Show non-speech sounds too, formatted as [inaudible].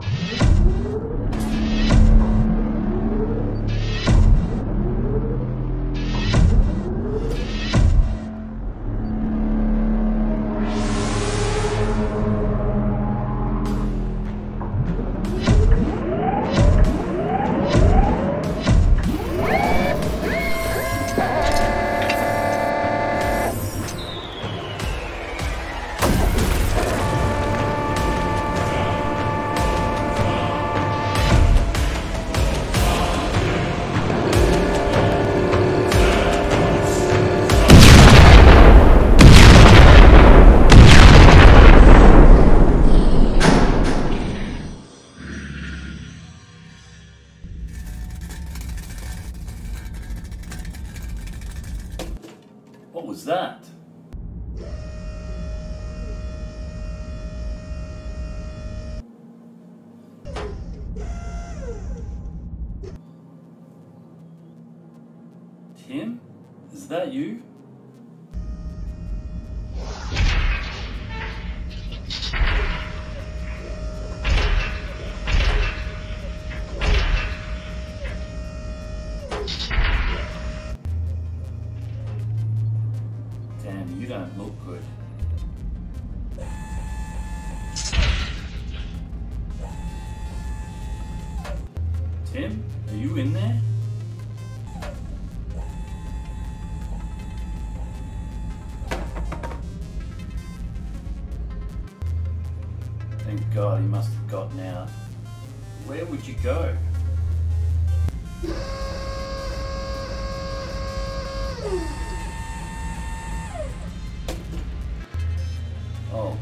Thank you. What was that? Tim? Is that you? Damn, you don't look good. Tim, are you in there? Thank God he must have gotten out. Where would you go? [laughs] Oh,